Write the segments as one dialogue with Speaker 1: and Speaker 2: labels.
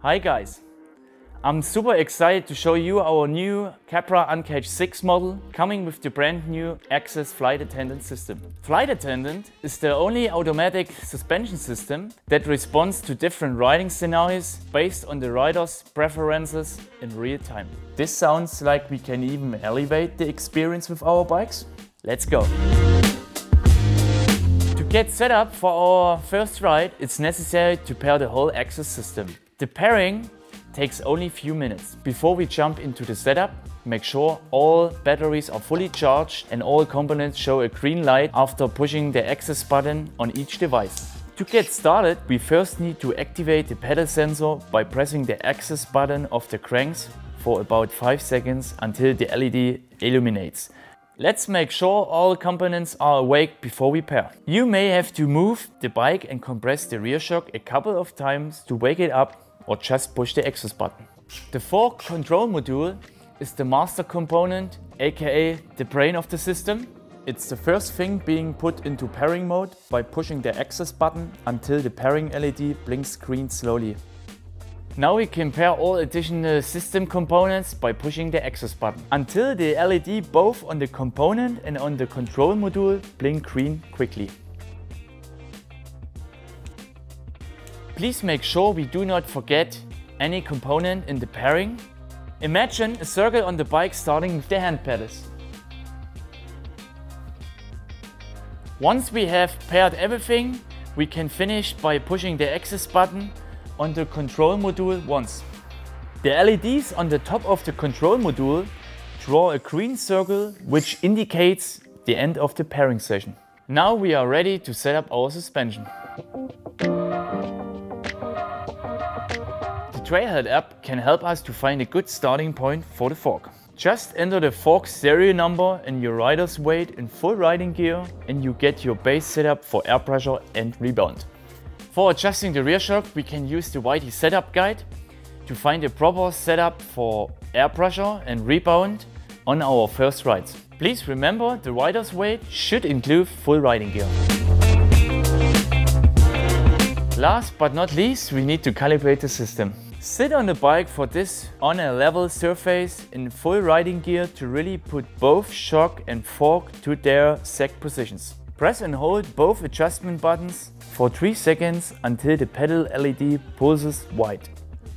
Speaker 1: Hi guys! I'm super excited to show you our new Capra Uncaged 6 model coming with the brand new AXS Flight Attendant system. Flight Attendant is the only automatic suspension system that responds to different riding scenarios based on the rider's preferences in real time. This sounds like we can even elevate the experience with our bikes. Let's go! Get set up for our first ride, it's necessary to pair the whole AXS system. The pairing takes only a few minutes. Before we jump into the setup, make sure all batteries are fully charged and all components show a green light after pushing the AXS button on each device. To get started, we first need to activate the pedal sensor by pressing the AXS button of the cranks for about 5 seconds until the LED illuminates. Let's make sure all components are awake before we pair. You may have to move the bike and compress the rear shock a couple of times to wake it up or just push the AXS button. The fork control module is the master component, aka the brain of the system. It's the first thing being put into pairing mode by pushing the AXS button until the pairing LED blinks green slowly. Now we can pair all additional system components by pushing the AXS button until the LED both on the component and on the control module blink green quickly. Please make sure we do not forget any component in the pairing. Imagine a circle on the bike starting with the hand pedals. Once we have paired everything, we can finish by pushing the AXS button on the control module once. The LEDs on the top of the control module draw a green circle which indicates the end of the pairing session. Now we are ready to set up our suspension. The Trailhead app can help us to find a good starting point for the fork. Just enter the fork serial number and your rider's weight in full riding gear and you get your base setup for air pressure and rebound. For adjusting the rear shock, we can use the YT setup guide to find a proper setup for air pressure and rebound on our first rides. Please remember the rider's weight should include full riding gear. Last but not least, we need to calibrate the system. Sit on the bike for this on a level surface in full riding gear to really put both shock and fork to their set positions. Press and hold both adjustment buttons for 3 seconds until the pedal LED pulses white.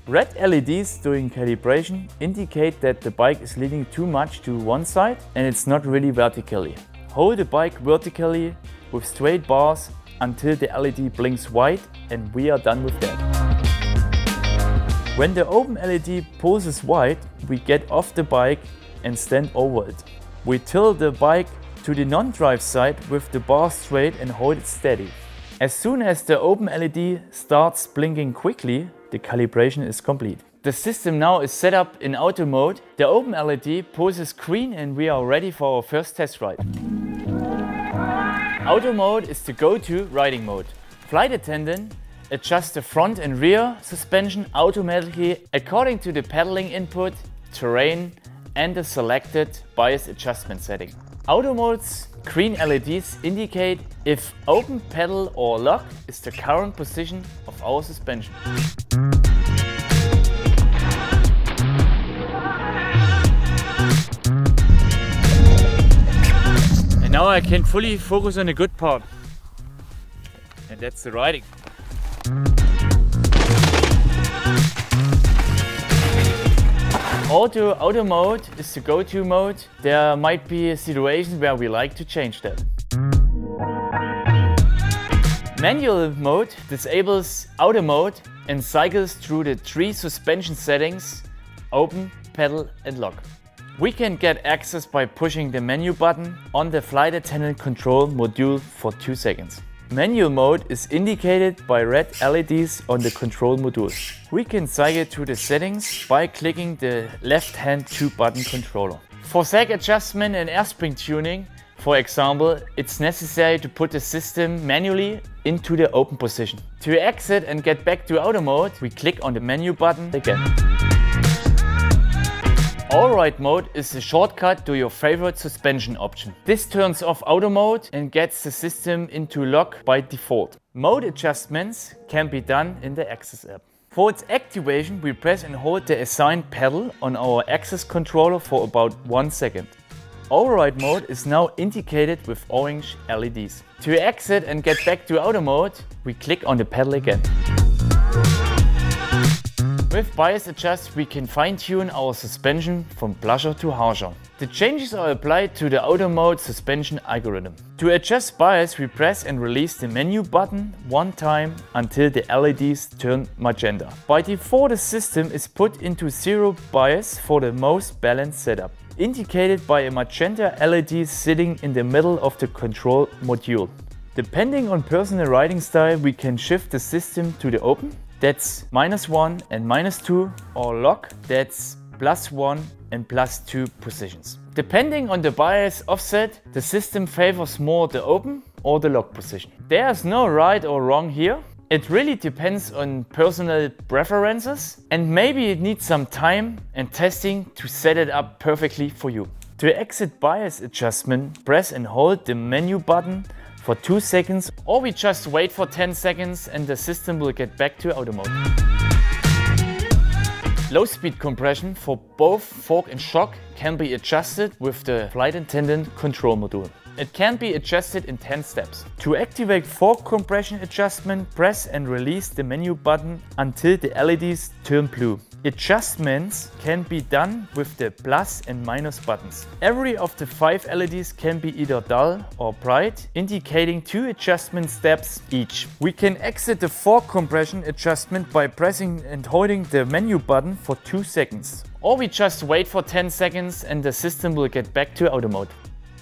Speaker 1: Red LEDs during calibration indicate that the bike is leaning too much to one side and it's not really vertically. Hold the bike vertically with straight bars until the LED blinks white and we are done with that. When the open LED pulses white, we get off the bike and stand over it. We tilt the bike to the non-drive side with the bar straight and hold it steady. As soon as the open LED starts blinking quickly, the calibration is complete. The system now is set up in auto mode. The open LED pulses green and we are ready for our first test ride. Auto mode is the go-to riding mode. Flight attendant adjusts the front and rear suspension automatically according to the pedaling input, terrain and the selected bias adjustment setting. Auto mode's green LEDs indicate if open pedal or lock is the current position of our suspension. And now I can fully focus on the good part. And that's the riding. Auto, auto mode is the go-to mode. There might be a situation where we like to change that. Manual mode disables auto mode and cycles through the three suspension settings, open, pedal and lock. We can get access by pushing the menu button on the flight attendant control module for 2 seconds. Manual mode is indicated by red LEDs on the control modules. We can cycle through the settings by clicking the left hand 2 button controller. For sag adjustment and airspring tuning, for example, it's necessary to put the system manually into the open position. To exit and get back to auto mode, we click on the menu button again. Override mode is a shortcut to your favorite suspension option. This turns off auto mode and gets the system into lock by default. Mode adjustments can be done in the AXS app. For its activation, we press and hold the assigned pedal on our AXS controller for about one second. Override mode is now indicated with orange LEDs. To exit and get back to auto mode, we click on the pedal again. With bias adjust we can fine tune our suspension from blusher to harsher. The changes are applied to the auto mode suspension algorithm. To adjust bias we press and release the menu button one time until the LEDs turn magenta. By default the system is put into zero bias for the most balanced setup, indicated by a magenta LED sitting in the middle of the control module. Depending on personal riding style we can shift the system to the open that's minus 1 and minus 2 or lock, that's plus 1 and plus 2 positions. Depending on the bias offset, the system favors more the open or the lock position. There's no right or wrong here. It really depends on personal preferences and maybe it needs some time and testing to set it up perfectly for you. To exit bias adjustment, press and hold the menu button for 2 seconds or we just wait for 10 seconds and the system will get back to auto mode. Low speed compression for both fork and shock can be adjusted with the flight attendant control module. It can be adjusted in 10 steps. To activate fork compression adjustment, press and release the menu button until the LEDs turn blue. Adjustments can be done with the plus and minus buttons. Every of the five LEDs can be either dull or bright, indicating two adjustment steps each. We can exit the fork compression adjustment by pressing and holding the menu button for 2 seconds. Or we just wait for 10 seconds and the system will get back to auto mode.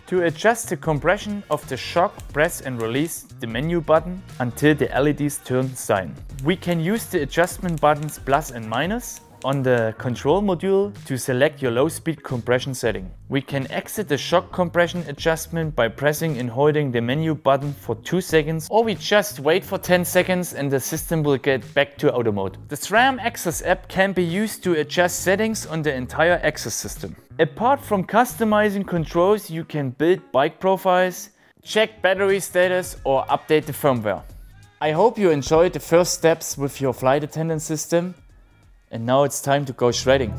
Speaker 1: To adjust the compression of the shock, press and release the menu button until the LEDs turn cyan. We can use the adjustment buttons plus and minus on the control module to select your low speed compression setting. We can exit the shock compression adjustment by pressing and holding the menu button for 2 seconds or we just wait for 10 seconds and the system will get back to auto mode. The SRAM AXS app can be used to adjust settings on the entire AXS system. Apart from customizing controls you can build bike profiles, check battery status or update the firmware. I hope you enjoyed the first steps with your flight attendant system and now it's time to go shredding.